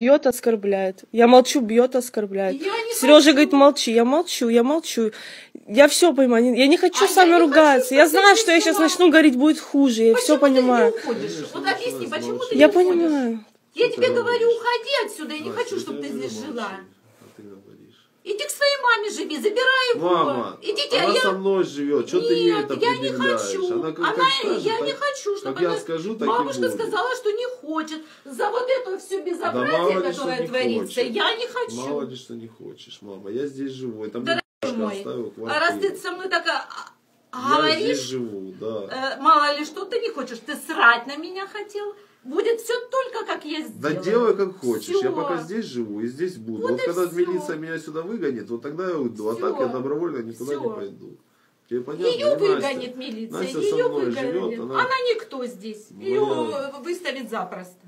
бьет, оскорбляет. Я молчу, бьет, оскорбляет. Я Сережа говорит, молчи, я молчу, я молчу. Я все понимаю, я не хочу А с вами я ругаться. хочу, я знаю, что я сейчас начну говорить, будет хуже. Я все Почему ты понимаю. не уходишь? Вот объясни, почему ты Я не уходишь? понимаю. Я тебе говорю, уходи отсюда, я не хочу, чтобы я ты здесь жила. А. Иди к своей маме живи, забирай его. Мама, Идите, а она я... со мной живет, что ты ей это я не хочу. Она, как, Она, как скажет, я так- не хочу, чтобы как я она... скажу, так и Бабушка будет. сказала, что не хочет. За вот это все Да безобразие, ли, что которое не творится, хочет. я не хочу. Мало ли, что не хочешь, мама. Я здесь живу. Это бабушка мой, оставила а раз ты со мной так а, а, Я здесь говоришь, живу, да. э, мало ли что ты не хочешь, ты срать на меня хотел, будет все только как я Да сделаю. делай как хочешь. Я Всё. пока здесь живу и здесь буду. Вот Вот, когда всё. милиция меня сюда выгонит, вот тогда я уйду. А Всё. так я добровольно никуда Всё. не пойду. Тебе понятно? Ее Настя- выгонит милиция, Настя ее выгонит. живет, она... она- никто здесь. Ее я- выставит запросто.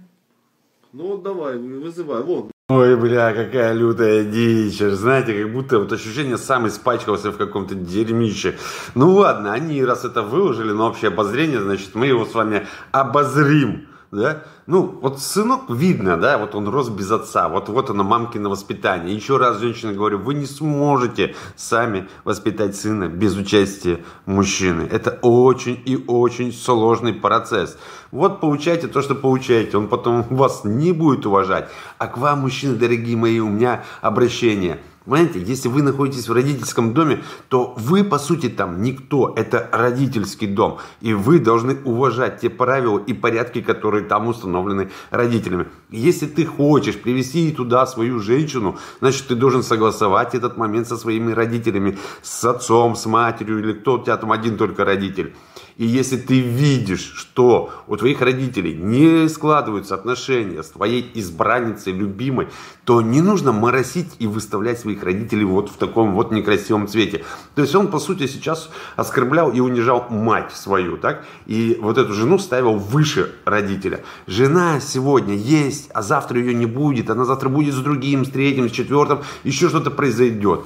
Ну вот давай, вызывай. Вон, Ой, бля, какая лютая дичь. Знаете, как будто вот ощущение сам испачкался в каком-то дерьмище. Ну ладно, они раз это выложили на общее обозрение, значит, мы его с вами обозрим. Да? Ну, вот сынок видно, да, вот он рос без отца, вот, вот оно мамкино воспитание. Еще раз, женщина, говорю, вы не сможете сами воспитать сына без участия мужчины. Это очень и очень сложный процесс. Вот получайте то, что получаете, он потом вас не будет уважать. А к вам, мужчины, дорогие мои, у меня обращение – Понимаете, если вы находитесь в родительском доме, то вы, по сути, там никто. Это родительский дом. И вы должны уважать те правила и порядки, которые там установлены родителями. Если ты хочешь привести туда свою женщину, значит, ты должен согласовать этот момент со своими родителями, с отцом, с матерью, или кто у тебя там один только родитель. И если ты видишь, что у твоих родителей не складываются отношения с твоей избранницей, любимой, то не нужно моросить и выставлять своих родителей вот в таком вот некрасивом цвете. То есть он, по сути, сейчас оскорблял и унижал мать свою, так? И вот эту жену ставил выше родителя. Жена сегодня есть, а завтра ее не будет. Она завтра будет с другим, с третьим, с четвертым. Еще что-то произойдет.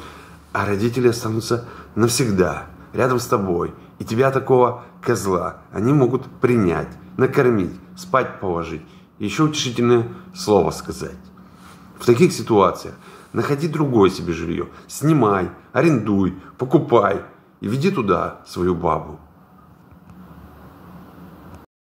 А родители останутся навсегда рядом с тобой. И тебя такого козла они могут принять, накормить, спать положить. Еще утешительное слово сказать. В таких ситуациях находи другое себе жилье. Снимай, арендуй, покупай и веди туда свою бабу.